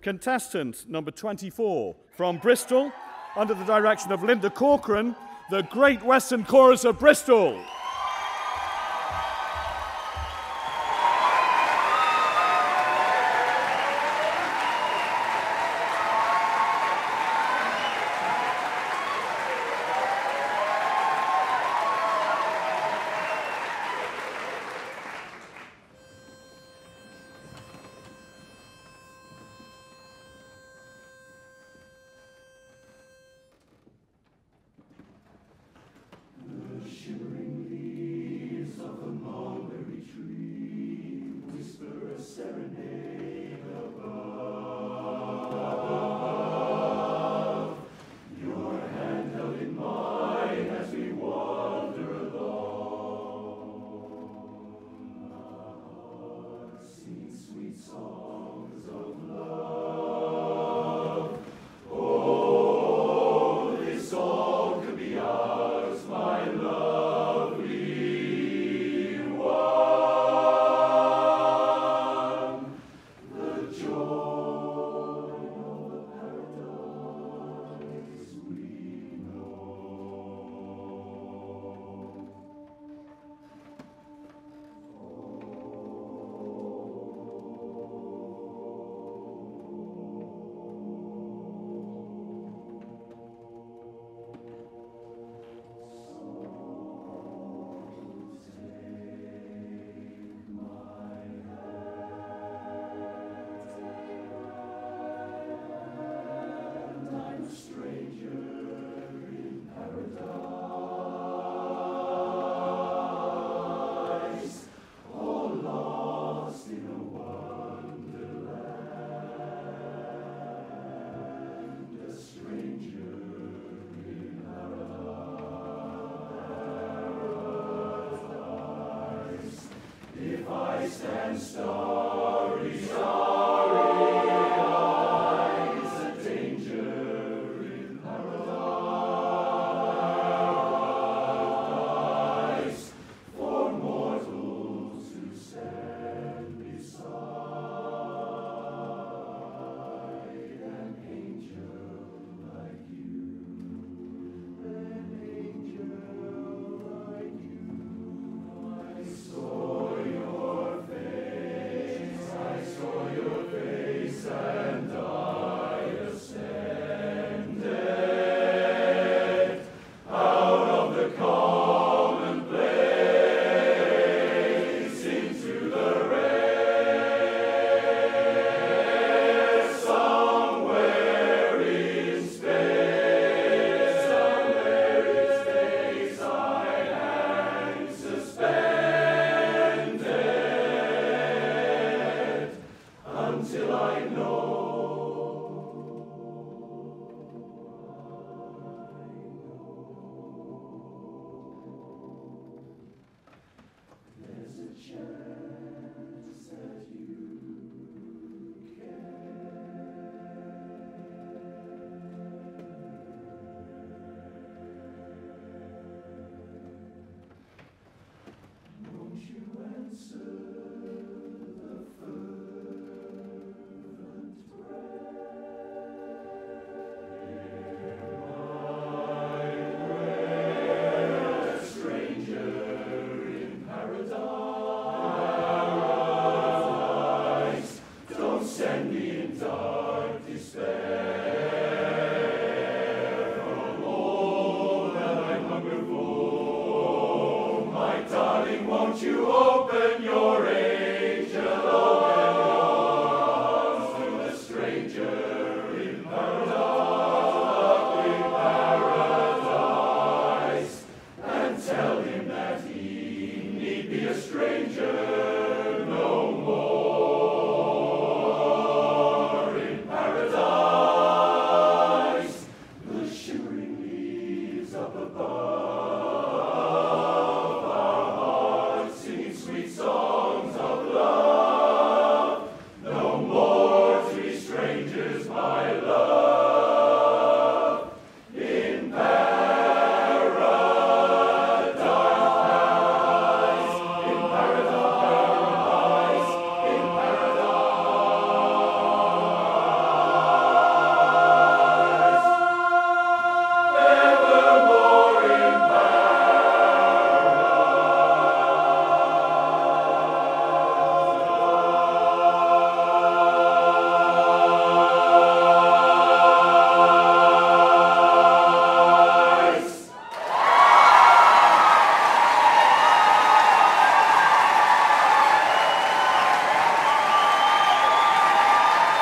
Contestant number 24 from Bristol, under the direction of Linda Corcoran, the Great Western Chorus of Bristol. Stand starry, starry. I know.